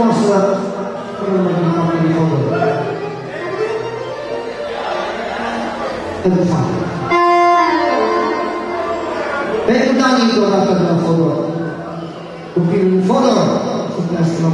frumoasă problemă din capul de Fodor. Pentru fată. Pentru Dani, odată de la Fodor. Copilul Fodor, să spunească la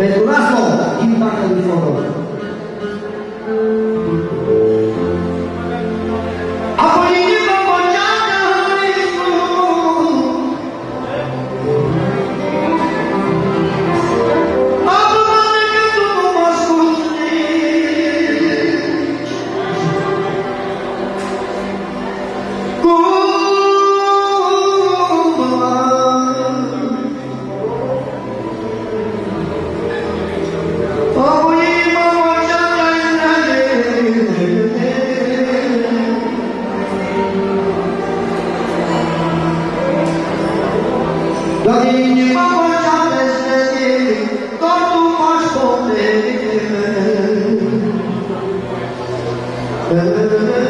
Petulazo, impacta el micrófono. 그들은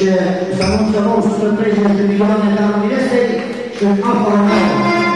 Samantha Rosso, presidente di Bologna di 2006, c'è il Marco Romero.